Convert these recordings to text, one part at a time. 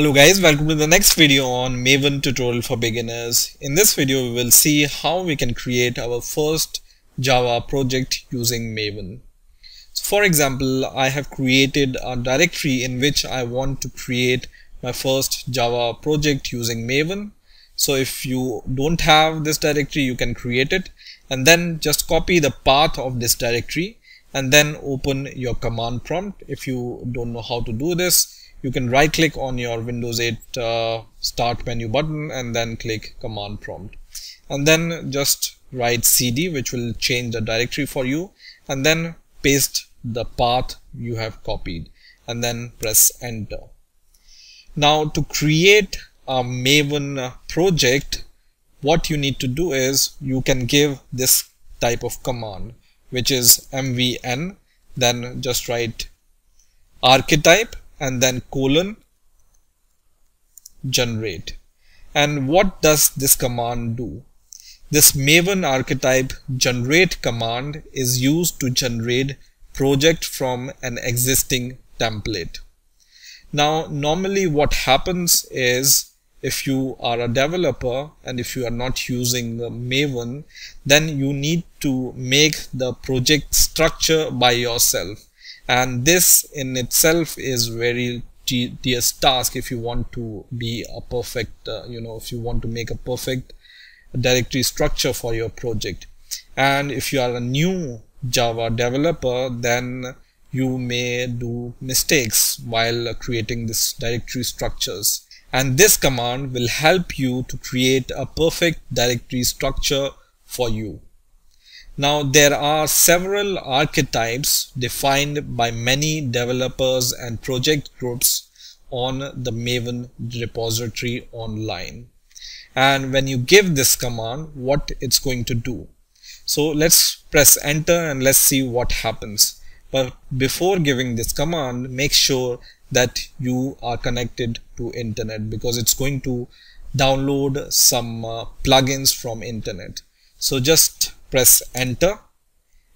Hello guys, welcome to the next video on Maven tutorial for beginners. In this video we will see how we can create our first Java project using Maven. So for example, I have created a directory in which I want to create my first Java project using Maven. So if you don't have this directory, you can create it and then just copy the path of this directory and then open your command prompt. If you don't know how to do this, you can right click on your Windows 8 uh, start menu button and then click command prompt and then just write cd which will change the directory for you and then paste the path you have copied and then press enter. Now to create a Maven project what you need to do is you can give this type of command which is mvn then just write archetype and then colon generate. And what does this command do? This maven archetype generate command is used to generate project from an existing template. Now normally what happens is if you are a developer and if you are not using maven then you need to make the project structure by yourself and this in itself is very tedious task if you want to be a perfect uh, you know if you want to make a perfect directory structure for your project. And if you are a new java developer then you may do mistakes while creating this directory structures. And this command will help you to create a perfect directory structure for you now there are several archetypes defined by many developers and project groups on the Maven repository online. And when you give this command, what it's going to do. So let's press enter and let's see what happens. But before giving this command, make sure that you are connected to internet because it's going to download some uh, plugins from internet. So just press enter.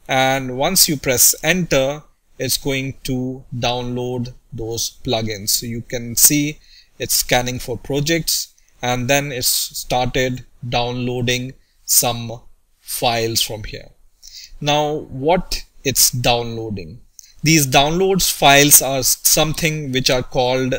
And once you press enter it's going to download those plugins. So you can see it's scanning for projects and then it's started downloading some files from here. Now what it's downloading? These downloads files are something which are called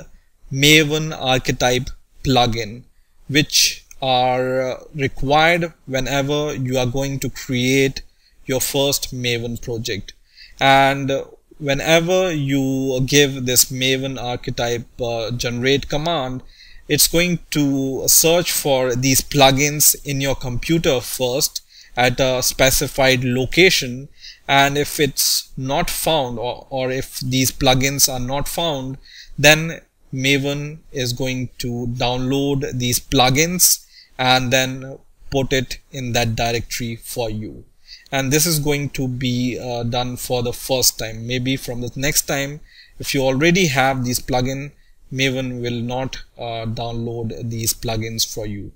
maven archetype plugin which are required whenever you are going to create your first Maven project. And whenever you give this Maven archetype uh, generate command it's going to search for these plugins in your computer first at a specified location. And if it's not found or, or if these plugins are not found then Maven is going to download these plugins and then put it in that directory for you. And this is going to be uh, done for the first time. Maybe from the next time if you already have these plugin Maven will not uh, download these plugins for you.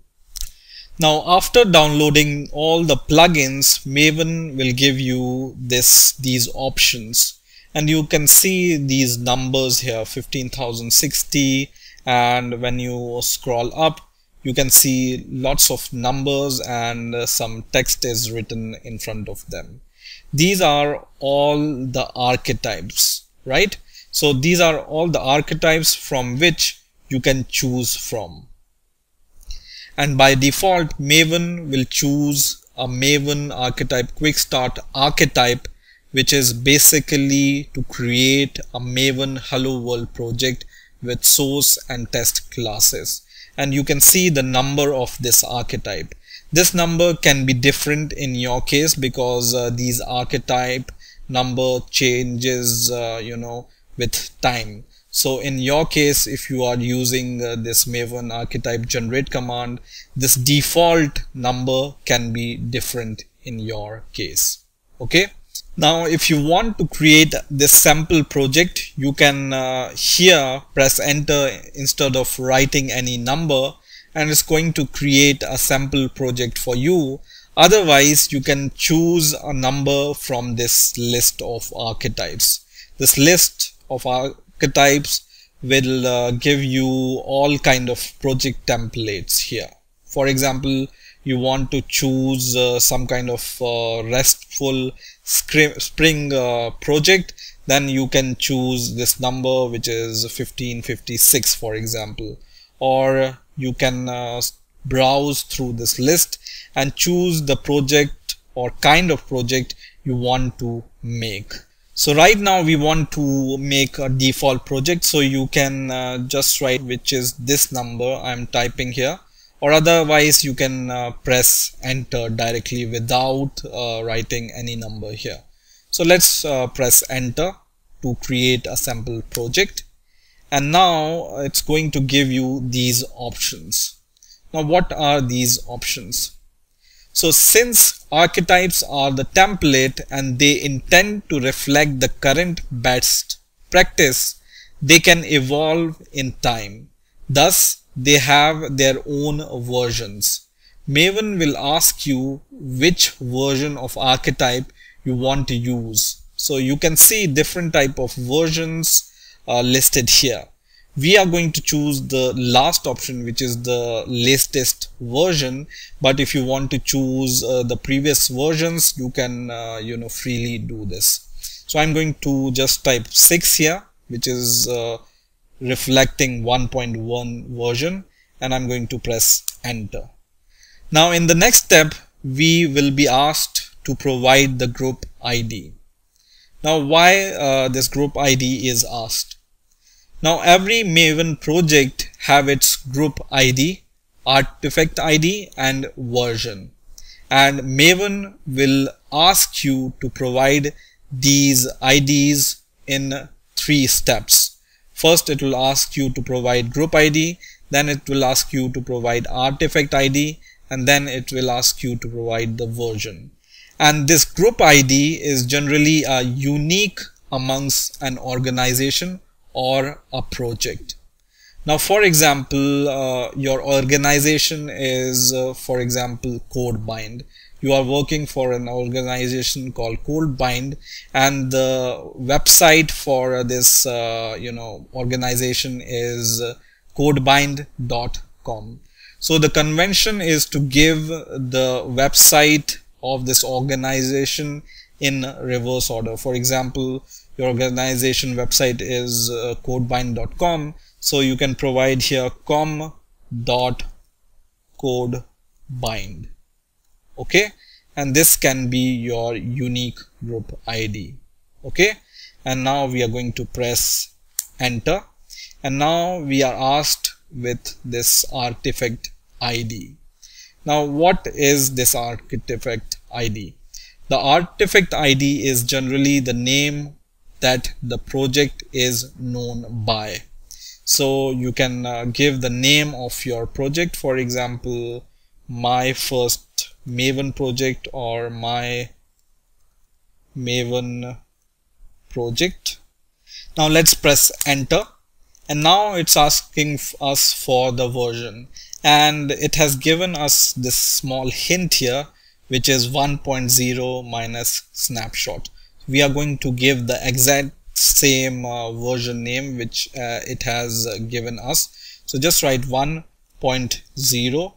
Now after downloading all the plugins Maven will give you this these options. And you can see these numbers here 15060 and when you scroll up you can see lots of numbers and uh, some text is written in front of them. These are all the archetypes right? So these are all the archetypes from which you can choose from. And by default maven will choose a maven archetype quick start archetype which is basically to create a maven hello world project with source and test classes and you can see the number of this archetype. This number can be different in your case because uh, these archetype number changes, uh, you know, with time. So in your case, if you are using uh, this Maven archetype generate command, this default number can be different in your case. Okay. Now, if you want to create this sample project, you can uh, here press enter instead of writing any number and it's going to create a sample project for you. Otherwise, you can choose a number from this list of archetypes. This list of archetypes will uh, give you all kind of project templates here for example you want to choose uh, some kind of uh, restful spring uh, project then you can choose this number which is 1556 for example. Or you can uh, browse through this list and choose the project or kind of project you want to make. So right now we want to make a default project. So you can uh, just write which is this number I'm typing here or otherwise you can uh, press enter directly without uh, writing any number here. So let's uh, press enter to create a sample project. And now it's going to give you these options. Now what are these options? So since archetypes are the template and they intend to reflect the current best practice they can evolve in time. Thus they have their own versions. Maven will ask you which version of archetype you want to use. So you can see different type of versions uh, listed here. We are going to choose the last option which is the latest version. But if you want to choose uh, the previous versions you can uh, you know freely do this. So I'm going to just type 6 here which is uh, reflecting 1.1 version and I'm going to press enter now in the next step we will be asked to provide the group ID now why uh, this group ID is asked now every Maven project have its group ID, artifact ID and version. And Maven will ask you to provide these IDs in three steps. First it will ask you to provide group ID, then it will ask you to provide artifact ID and then it will ask you to provide the version. And this group ID is generally a unique amongst an organization or a project. Now, for example, uh, your organization is, uh, for example, CodeBind. You are working for an organization called CodeBind, and the website for this, uh, you know, organization is codebind.com. So the convention is to give the website of this organization in reverse order. For example, your organization website is uh, codebind.com so you can provide here com dot code bind okay? And this can be your unique group id okay? And now we are going to press enter. And now we are asked with this artifact id now what is this artifact id the artifact id is generally the name that the project is known by. So you can uh, give the name of your project. For example my first maven project or my maven project. Now let's press enter. And now it's asking us for the version. And it has given us this small hint here which is 1.0 minus snapshot. We are going to give the exact same uh, version name which uh, it has uh, given us. So just write 1.0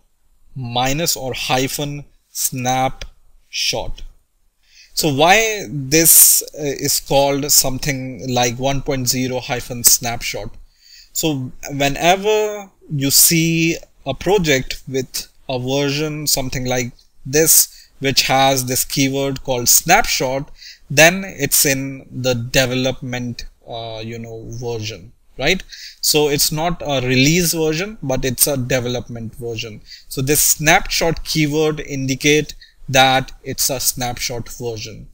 minus or hyphen snapshot. So why this uh, is called something like 1.0 hyphen snapshot? So whenever you see a project with a version something like this which has this keyword called snapshot then it's in the development uh, you know version right? So it's not a release version but it's a development version. So this snapshot keyword indicate that it's a snapshot version.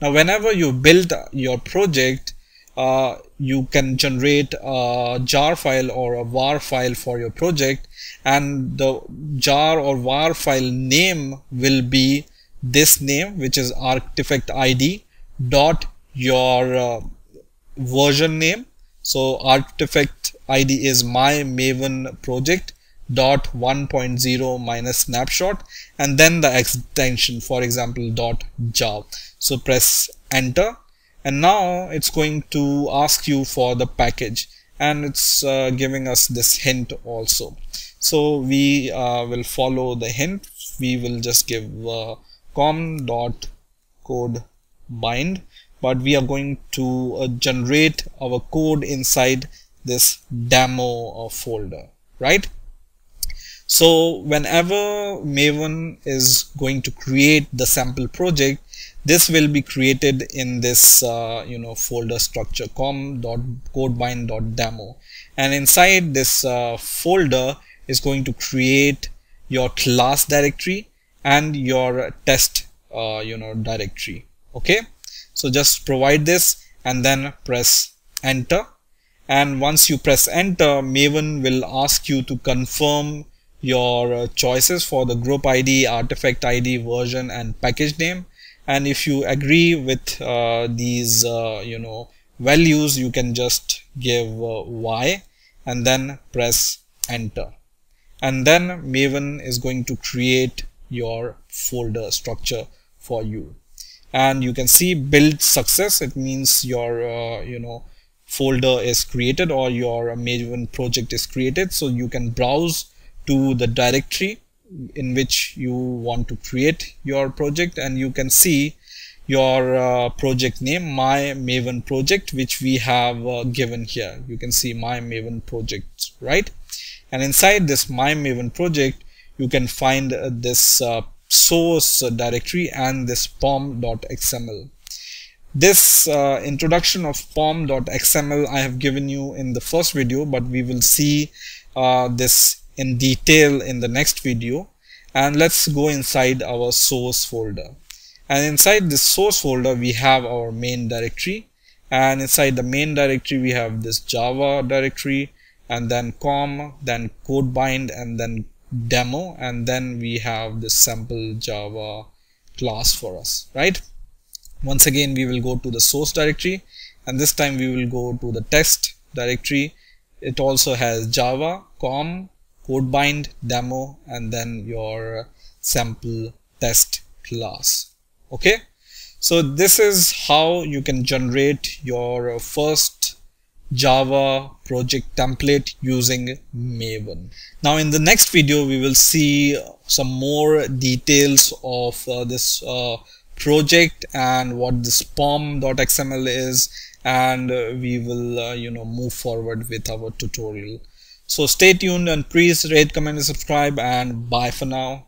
Now whenever you build your project uh, you can generate a jar file or a war file for your project and the jar or war file name will be this name which is artifact id dot your uh, version name so artifact id is my maven project dot 1.0 minus snapshot and then the extension for example dot jar so press enter and now it's going to ask you for the package and it's uh, giving us this hint also. So we uh, will follow the hint. We will just give uh, com dot code bind but we are going to uh, generate our code inside this demo uh, folder right? So whenever maven is going to create the sample project this will be created in this uh, you know folder structure com.codebind.demo and inside this uh, folder is going to create your class directory and your test uh, you know directory okay so just provide this and then press enter. And once you press enter maven will ask you to confirm your uh, choices for the group id artifact id version and package name. And if you agree with uh, these uh, you know values you can just give uh, y and then press enter. And then maven is going to create your folder structure for you and you can see build success. It means your uh, you know folder is created or your maven project is created. So you can browse to the directory in which you want to create your project. And you can see your uh, project name my maven project which we have uh, given here. You can see my maven project right? And inside this my maven project you can find uh, this uh, source directory and this pom.xml this uh, introduction of pom.xml I have given you in the first video but we will see uh, this in detail in the next video. And let's go inside our source folder. And inside this source folder we have our main directory. And inside the main directory we have this java directory and then com then codebind and then demo and then we have this sample java class for us right? Once again we will go to the source directory and this time we will go to the test directory. It also has java com codebind demo and then your sample test class okay? So this is how you can generate your first java project template using maven now in the next video we will see some more details of uh, this uh, project and what this pom.xml is and uh, we will uh, you know move forward with our tutorial so stay tuned and please rate, comment and subscribe and bye for now.